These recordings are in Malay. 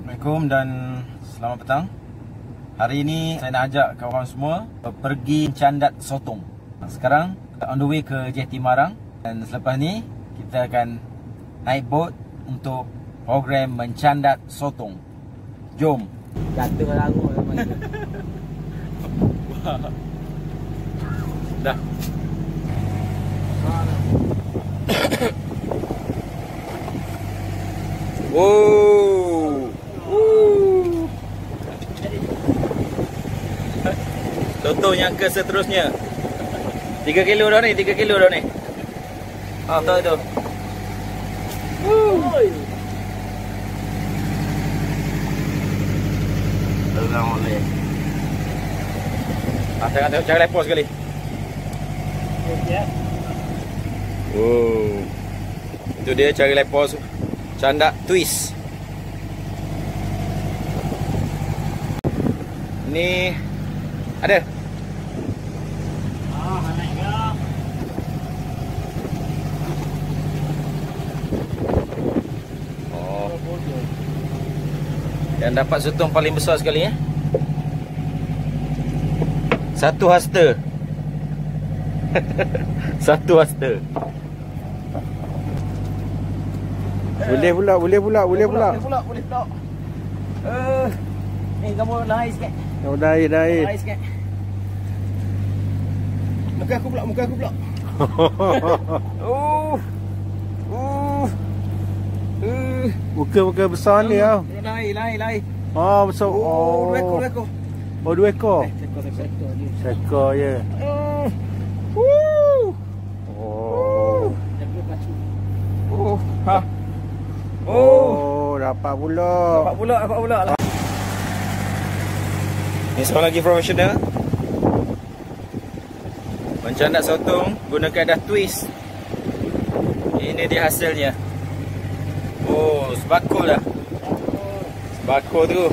Assalamualaikum dan selamat petang. Hari ini saya nak ajak kawan semua pergi candat sotong. Sekarang on the way ke JT Marang dan selepas ni kita akan naik boat untuk program mencandat sotong. Jom. Jatuh lagu Dah. Wow. Woo. Contoh yang ke seterusnya. 3 kilo dah ni, 3 kilo dah ni. Ah, tahu tu. Tengah boleh. Ah, tengok tengok cara lepas sekali. Oh. Itu dia cara lepas Canda twist. Ni ada. Ah, naik ke? Oh. Yang dapat sotong paling besar sekali eh. Satu hasta. Satu hasta. Boleh pula, boleh pula, boleh pula. Boleh pula, boleh pula. Eh, ni kamu lahir sikit. Oh, dah air, dah air. Lahir sikit. Muka aku pula, muka aku pula. Oh. Muka-muka besar ni tau. Lahir, lahir, lahir. Oh, besar. Oh, dua ekor, Oh, dua ekor. oh dua ekor. Eh, Sekor, sekor, sekor. Seekor je. Oh. Woo. Oh. Oh. Ha. Oh. Oh, dapat pula. Dapat pula, dapat pula lah. Ni seorang lagi profesional. Mencandak sotong gunakan dah twist. Ini dia hasilnya. Oh, sebakul dah. Sebakul tu.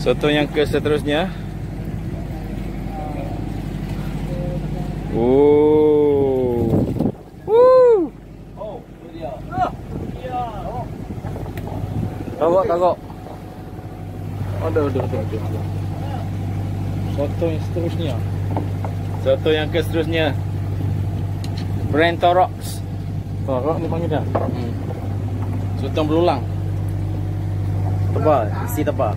Sotong yang ke seterusnya. Oh. Woo. Kagok, kagok. Ada, ada, ada, ada. Soto yang seterusnya. Soto yang ke seterusnya. Brand Torox. Torok ni panggil dah. Hmm. Sotong berulang. Tebal, isi tebal.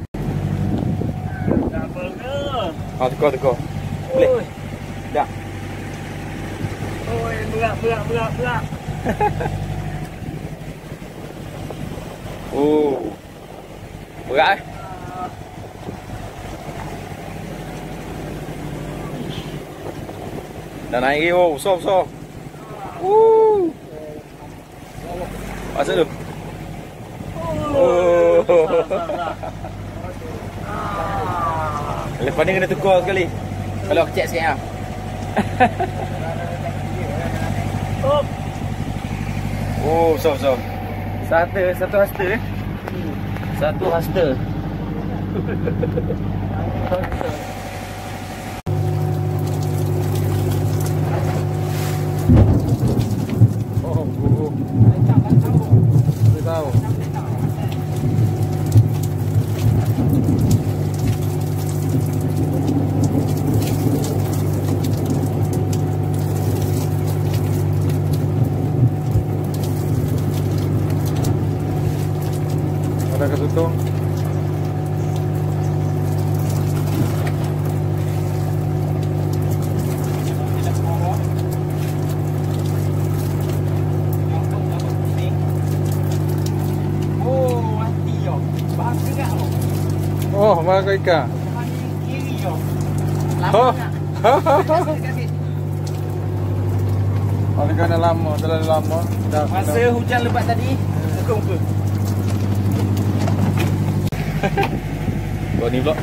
Double ke? Ha, tekor, tekor. Boleh. Dah. Oi, berat, berat, berat, berat. Oh. Berat eh? Dah naik lagi. Oh, besar, besar. Woo. Masuk tu. Oh. Lepas ni kena tukar sekali. Kalau kecil sikit lah. Oh, Oh, besar, besar. Satu, satu hasta eh. Satu hasta. Oh, guru. Boleh tahu. Ada ketutung. oh, mana ikan? Mati kiri yo. Lama. Oh, ikan dah lama, dah lama. Masa hujan lebat tadi, muka-muka. Kau ni pula.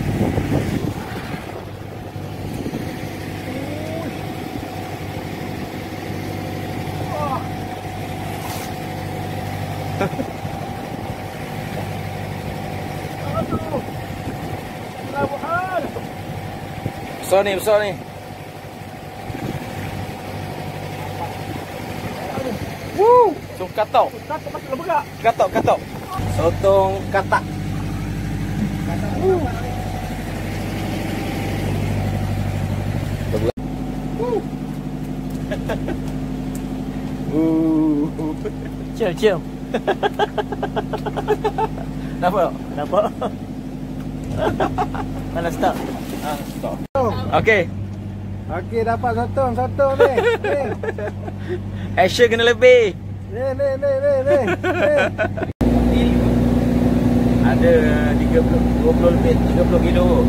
Besar ni, besar ni. Woo! So katok. Katok masuk leberak. Katok, katok. Sotong katak. Uh. Cium, cium. Nampak? Nampak? Mana stop? Ah, stop. Okey. Okey dapat sotong, sotong ni. Action kena lebih. Ni ni ni ni. ni. Ada 30 20 lebih 30 kilo.